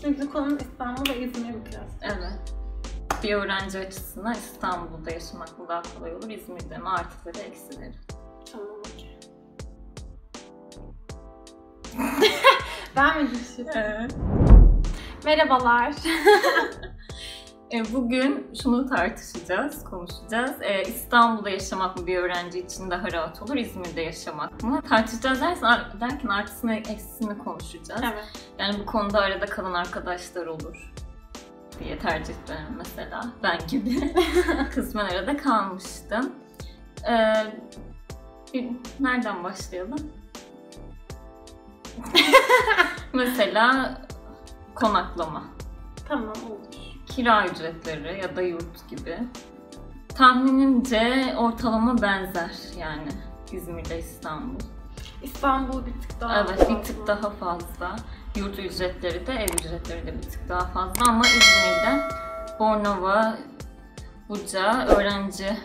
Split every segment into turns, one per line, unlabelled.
Şimdi bizim konumuz İstanbul ve İzmir biraz.
Evet. Bir öğrenci açısından İstanbul'da yaşamak mı daha kolay olur, İzmir'de mi artıları eksileri?
Tamam okey. ben mi girişim?
Evet.
Merhabalar.
E, Bugün şunu tartışacağız, konuşacağız. E, İstanbul'da yaşamak mı bir öğrenci için daha rahat olur, İzmir'de yaşamak mı? Tartışacağız dersen, derken artısını eksisini konuşacağız.
evet.
Yani bu konuda arada kalan arkadaşlar olur diye tercih ederim mesela. Ben gibi kısmen arada kalmıştım. Ee, bir- nereden başlayalım? mesela konaklama,
Tamam olur.
Kira ücretleri ya da yurt gibi. Tahminimce ortalama benzer yani İzmir'de İstanbul.
İstanbul bir tık daha
Evet bir tık daha fazla. Yurt ücretleri de ev ücretleri de bir tık daha fazla ama İzmir'de Bornova, Buca öğrenci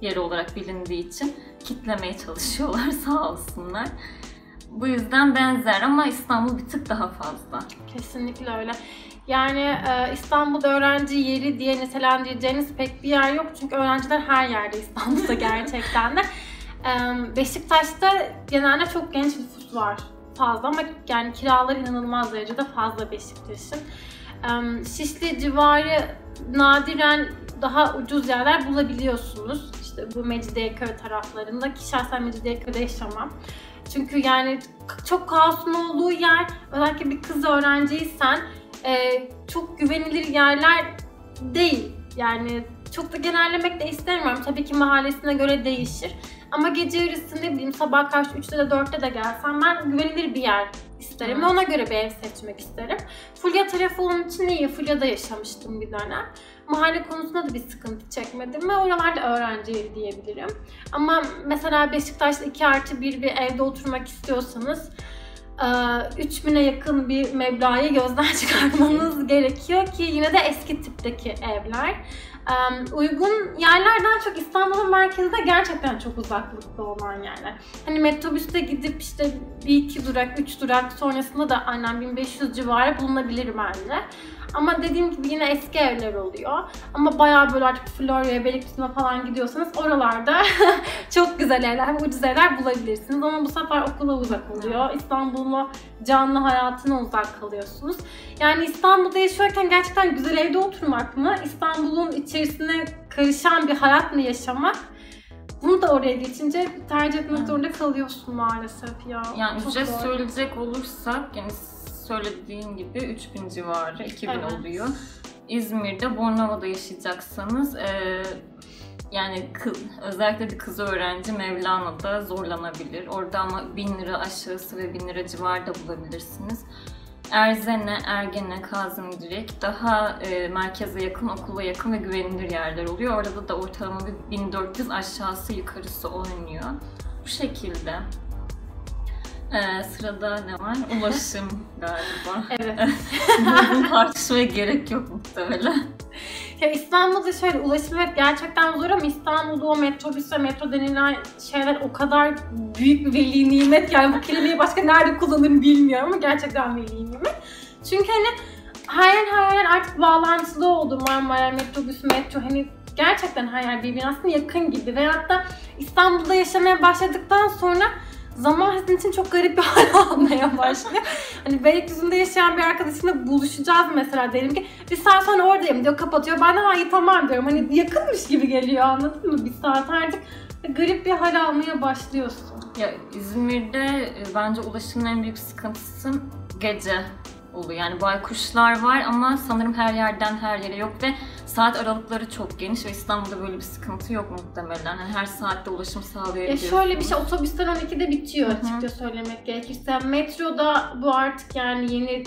yeri olarak bilindiği için kitlemeye çalışıyorlar sağ olsunlar. Bu yüzden benzer ama İstanbul bir tık daha fazla.
Kesinlikle öyle. Yani e, İstanbul'da öğrenci yeri diye nitelendireceğiniz pek bir yer yok. Çünkü öğrenciler her yerde İstanbul'da gerçekten de. E, Beşiktaş'ta genelde çok genç nüfus var fazla ama yani kiralar inanılmaz derecede fazla Beşiktaş'ın. E, Şişli civarı nadiren daha ucuz yerler bulabiliyorsunuz. İşte bu Mecidiyeköy taraflarında ki şahsen Mecidiyeköy'de yaşamam. Çünkü yani çok kaosun olduğu yer, özellikle bir kız öğrenciysen e, çok güvenilir yerler değil. Yani çok da genellemek de istemiyorum. Tabii ki mahallesine göre değişir. Ama gece yarısı ne bileyim sabah karşı 3'te de 4'te de gelsem ben güvenilir bir yer isterim ve ona göre bir ev seçmek isterim. Fulya tarafı onun için iyi. Fulya'da yaşamıştım bir dönem. Mahalle konusunda da bir sıkıntı çekmedim ve oralarda öğrenci evi diyebilirim. Ama mesela Beşiktaş'ta 2 artı 1 bir evde oturmak istiyorsanız 3000'e yakın bir meblağı gözden çıkartmanız gerekiyor ki yine de eski tipteki evler. Uygun yerlerden çok İstanbul'un merkezinde gerçekten çok uzaklıkta olan yerler. Hani metrobüste gidip işte bir iki durak, üç durak sonrasında da aynen 1500 civarı bulunabilir bence. Ama dediğim gibi yine eski evler oluyor. Ama bayağı böyle artık Florya'ya, Beylikdüzü'ne falan gidiyorsanız oralarda çok güzel evler, ucuz evler bulabilirsiniz. Ama bu sefer okula uzak oluyor. İstanbul'un canlı hayatına uzak kalıyorsunuz. Yani İstanbul'da yaşıyorken gerçekten güzel evde oturmak mı? İstanbul'un içerisine karışan bir hayat mı yaşamak? Bunu da oraya geçince tercih etmek
Evet.
zorunda kalıyorsun maalesef ya.
Yani
Çok
ücret
zor.
söyleyecek olursak yani söylediğin gibi 3000 civarı, 2000
Evet.
oluyor. İzmir'de Bornova'da yaşayacaksanız eee, yani kız, özellikle de kız öğrenci Mevlana'da zorlanabilir. Orada ama 1000 lira aşağısı ve 1000 lira civarında bulabilirsiniz. Erzene, Ergene, Kazım Direk daha e, merkeze yakın, okula yakın ve güvenilir yerler oluyor. Orada da ortalama bir 1400 aşağısı yukarısı oynuyor. Bu şekilde. Ee, sırada ne var? Ulaşım galiba.
Evet.
Bunu tartışmaya gerek yok muhtemelen.
Ya İstanbul'da şöyle ulaşım evet gerçekten zor ama İstanbul'da o metrobüs ve metro denilen şeyler o kadar büyük bir veli nimet yani bu kelimeyi başka nerede kullanırım bilmiyorum ama gerçekten veli. Çünkü hani her yer her yer artık bağlantılı oldu Marmara, metrobüs, metro hani gerçekten her yer birbirine aslında yakın gibi veyahut da İstanbul'da yaşamaya başladıktan sonra zaman sizin için çok garip bir hal almaya başlıyor. Hani Beylikdüzü'nde yaşayan bir arkadaşımla buluşacağız mesela derim ki bir saat sonra oradayım diyor kapatıyor. Ben de ha iyi tamam diyorum. Hani yakınmış gibi geliyor anladın mı? Bir saat artık garip bir hal almaya başlıyorsun.
Ya İzmir'de e, bence ulaşımın en büyük sıkıntısı gece oluyor. Yani baykuşlar var ama sanırım her yerden her yere yok ve saat aralıkları çok geniş ve İstanbul'da böyle bir sıkıntı yok muhtemelen. Yani her saatte ulaşım
Ya
sağlayabiliyorsunuz.
şöyle bir şey otobüsten 12'de bitiyor
Hı hı.
açıkça söylemek gerekirse. Metroda bu artık yani yeni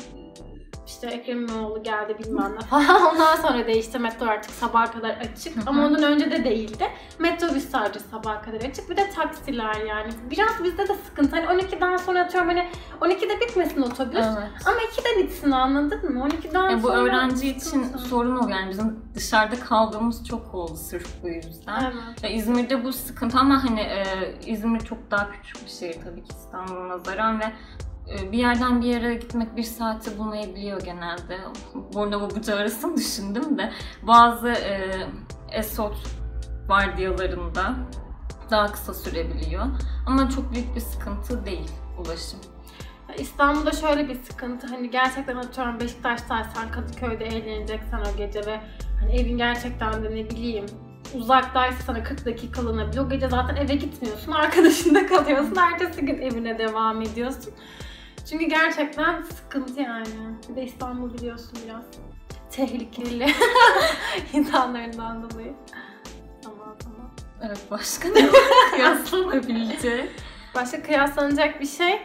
işte Ekrem İmamoğlu geldi bilmem ne falan. Ondan sonra değişti. Metro artık sabaha kadar açık. Ama ondan önce de değildi. Metrobüs sadece sabaha kadar açık. Bir de taksiler yani. Biraz bizde de sıkıntı. Hani 12'den sonra atıyorum hani 12'de bitmesin otobüs.
Evet.
Ama 2'de bitsin anladın mı? 12'den
Ya bu
sonra
öğrenci için
sıkıntı.
sorun oluyor. Yani bizim dışarıda kaldığımız çok oldu sırf bu yüzden.
Evet.
Ya İzmir'de bu sıkıntı ama hani e, İzmir çok daha küçük bir şehir tabii ki İstanbul'a nazaran ve e, bir yerden bir yere gitmek bir saati bulmayabiliyor genelde. Bornova Buca arasını düşündüm de bazı e, esot vardiyalarında daha kısa sürebiliyor. Ama çok büyük bir sıkıntı değil ulaşım.
İstanbul'da şöyle bir sıkıntı hani gerçekten atıyorum Beşiktaş'taysan Kadıköy'de eğleneceksen o gece ve hani evin gerçekten de ne bileyim uzaktaysa sana 40 dakikalığına bile o gece zaten eve gitmiyorsun. Arkadaşında kalıyorsun. Ertesi gün evine devam ediyorsun. Çünkü gerçekten sıkıntı yani. Bir de İstanbul biliyorsun biraz tehlikeli insanlarından dolayı. Tamam tamam.
Evet başka ne kıyaslanabilecek?
Başka kıyaslanacak bir şey. Ee,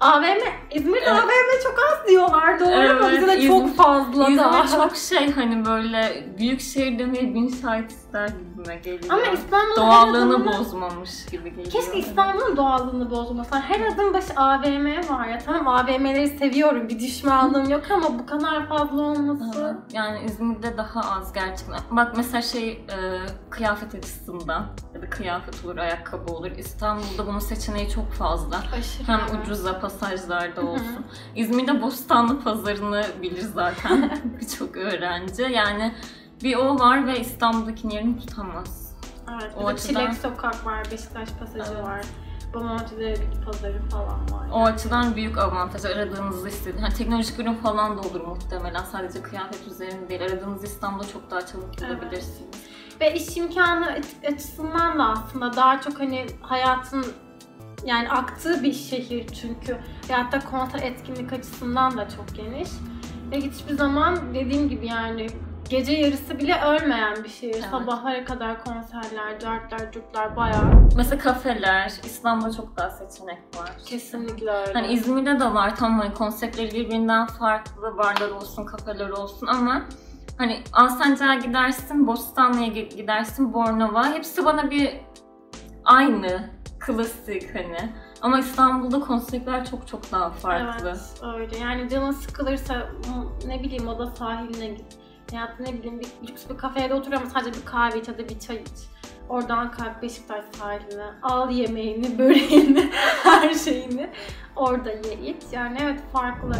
AVM, İzmir'de
Evet.
AVM çok az diyorlar doğru?
Evet,
Bize de
İzmir-
çok fazla da.
İzmir çok şey hani böyle büyük şehir demeyi bin şahit ister gibime geliyor.
Ama İstanbul'un
Doğallığını
adımını-
bozmamış gibi geliyor.
Keşke İstanbul'un doğallığını bozmasan. Her adım başı AVM var ya. Tamam AVM'leri seviyorum. Bir düşmanlığım yok ama bu kadar fazla olması.
Evet, Yani İzmir'de daha az gerçekten. Bak mesela şey e, kıyafet açısından ya da kıyafet olur, ayakkabı olur. İstanbul'da bunun seçeneği çok fazla.
Aşırı.
Hem ucuza pasajlarda
Hı hı.
olsun. İzmir'de Bostanlı pazarını bilir zaten birçok öğrenci. Yani bir o var ve İstanbul'dakinin yerini tutamaz.
Evet.
O açıdan-
Çilek Sokak var, Beşiktaş Pasajı
Evet.
var. Bomonti'de bir pazarı falan var.
O açıdan büyük avantaj. Aradığınızı istediğiniz, hani teknolojik ürün falan da olur muhtemelen. Sadece kıyafet üzerinde değil. Aradığınızı İstanbul'da çok daha çabuk
Evet.
bulabilirsiniz.
Ve iş imkanı aç- açısından da aslında daha çok hani hayatın yani aktığı bir şehir çünkü. Ve hatta konser etkinlik açısından da çok geniş. Ve hiçbir zaman dediğim gibi yani gece yarısı bile ölmeyen bir şehir.
Evet.
Sabahlara kadar konserler, cartlar, curtlar bayağı.
Mesela kafeler, İstanbul'da çok daha seçenek var.
Kesinlikle öyle.
Hani İzmir'de de var tam hani konseptleri birbirinden farklı barlar olsun, kafeler olsun ama hani Alsancak'a gidersin, Bostanlı'ya gi- gidersin, Bornova hepsi bana bir aynı, klasik hani. Ama İstanbul'da konseptler çok çok daha farklı.
Evet öyle. Yani canın sıkılırsa ne bileyim oda sahiline git. Ya ne bileyim bir lüks bir kafede otur ama sadece bir kahve iç ya da bir çay iç. Oradan kalk Beşiktaş sahiline. Al yemeğini, böreğini, her şeyini. Orada ye iç. Yani evet farklı.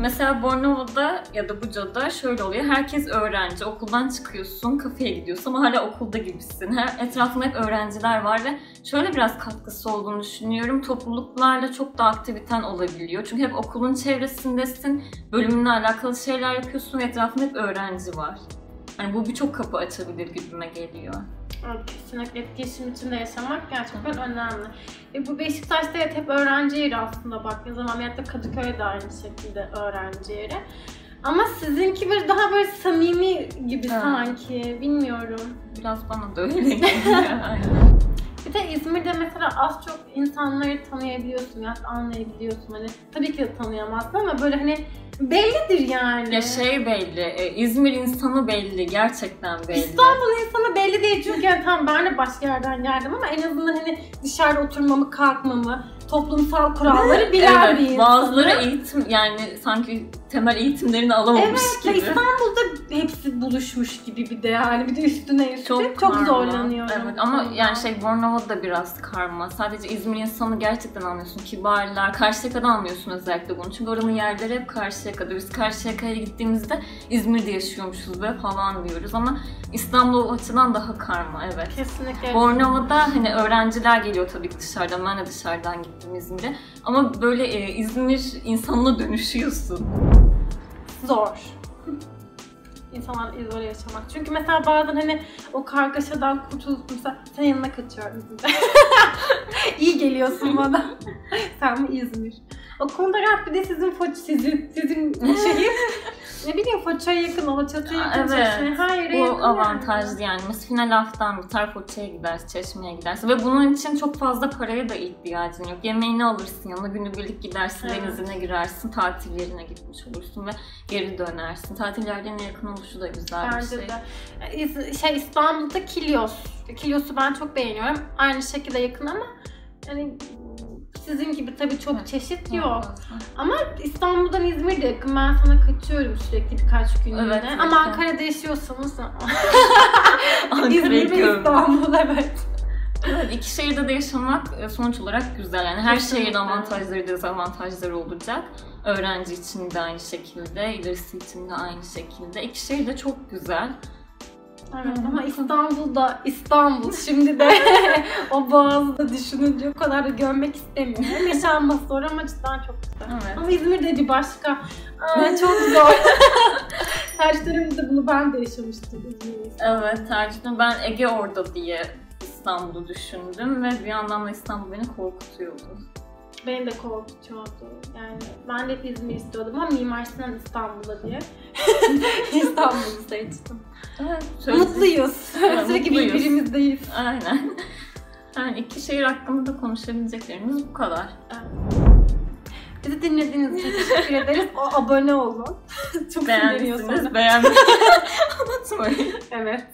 Mesela Bornova'da ya da Buca'da şöyle oluyor. Herkes öğrenci. Okuldan çıkıyorsun, kafeye gidiyorsun ama hala okulda gibisin. Her, etrafında hep öğrenciler var ve şöyle biraz katkısı olduğunu düşünüyorum. Topluluklarla çok da aktiviten olabiliyor. Çünkü hep okulun çevresindesin. Bölümünle alakalı şeyler yapıyorsun etrafında hep öğrenci var. Hani bu birçok kapı açabilir gibime geliyor.
Evet, kesinlikle etkileşim içinde yaşamak gerçekten önemli. E bu Beşiktaş'ta evet hep öğrenci yeri aslında baktığınız zaman veyahut da Kadıköy de aynı şekilde öğrenci yeri. Ama sizinki böyle daha böyle samimi gibi
Evet.
sanki. Bilmiyorum.
Biraz bana da öyle geliyor.
Bir de İzmir'de mesela az çok insanları tanıyabiliyorsun ya anlayabiliyorsun. Hani tabii ki tanıyamazsın ama böyle hani bellidir yani.
ya şey belli, e, İzmir insanı belli, gerçekten belli.
İstanbul insanı belli değil çünkü yani tamam ben de başka yerden geldim ama en azından hani dışarıda oturmamı, kalkmamı, toplumsal kuralları bilen
evet,
bir insanım.
bazıları eğitim yani sanki temel eğitimlerini alamamış
Evet ve
gibi.
İstanbul'da hepsi buluşmuş gibi bir de yani bir de üstüne üstü çok,
karma.
zorlanıyorum.
Evet ama yani şey Bornova da biraz karma. Sadece İzmir insanı gerçekten anlıyorsun. Kibarlar. Karşıyaka'da anlıyorsun özellikle bunu. Çünkü oranın yerleri hep Karşıyaka'da. Biz Karşıyaka'ya gittiğimizde İzmir'de yaşıyormuşuz be falan diyoruz ama İstanbul o açıdan daha karma evet.
Kesinlikle.
Bornova'da hani öğrenciler geliyor tabii ki dışarıdan. Ben de dışarıdan gittim İzmir'e. Ama böyle e, İzmir insanına dönüşüyorsun.
zor. İnsanlarla izole yaşamak. Çünkü mesela bazen hani o kargaşadan kurtulup mesela sen yanına kaçıyorum. İyi geliyorsun bana. sen mi İzmir? O konuda rahat bir de sizin sizin, sizin bileyim Foça'ya yakın, Alaçatı'ya yakın,
Evet.
Çeşme'ye, her yere yakın
Bu avantajlı yani. Mesela final haftan biter Foça'ya gidersin, Çeşme'ye gidersin. Ve bunun için çok fazla paraya da ihtiyacın yok. Yemeğini alırsın yanına, günübirlik gidersin,
Evet.
denizine girersin, tatil yerine gitmiş olursun ve geri dönersin. Tatil yerlerine yakın oluşu da güzel bir
Bence
şey.
de. Şey İstanbul'da Kilyos. Kilyos'u ben çok beğeniyorum. Aynı şekilde yakın ama yani sizin gibi tabii çok
Evet.
çeşit yok. Ama İstanbul'dan İzmir'de yakın. Ben sana kaçıyorum sürekli birkaç günlüğüne.
Evet, evet,
Ama
evet.
Ankara'da yaşıyorsanız İzmir ve. İstanbul evet.
Evet, iki şehirde de yaşamak e, sonuç olarak güzel. Yani her
Kesinlikle.
şehrin avantajları, dezavantajları olacak. Öğrenci için de aynı şekilde, ilerisi için de aynı şekilde. İki şehir de çok güzel.
Evet ama İstanbul'da İstanbul şimdi de o boğazda düşününce o kadar da görmek istemiyorum. Yaşanması zor ama cidden çok güzel.
Evet.
Ama İzmir de bir başka. Aa, çok zor. Tercihlerimde bunu ben de yaşamıştım.
Evet, tercihim ben Ege orada diye İstanbul'u düşündüm ve bir yandan da İstanbul beni korkutuyordu.
Beni de korkutuyordu. Yani ben de İzmir istiyordum ama Mimar Sinan İstanbul'da diye İstanbul'u seçtim.
Evet,
Mutluyuz.
Evet,
Sürekli
mutluyuz.
birbirimizdeyiz.
Aynen. Yani iki şehir hakkında da konuşabileceklerimiz bu kadar.
Bizi dinlediğiniz için teşekkür ederiz. O abone olun. Çok.
Beğendiyseniz beğenmeyi unutmayın.
Evet.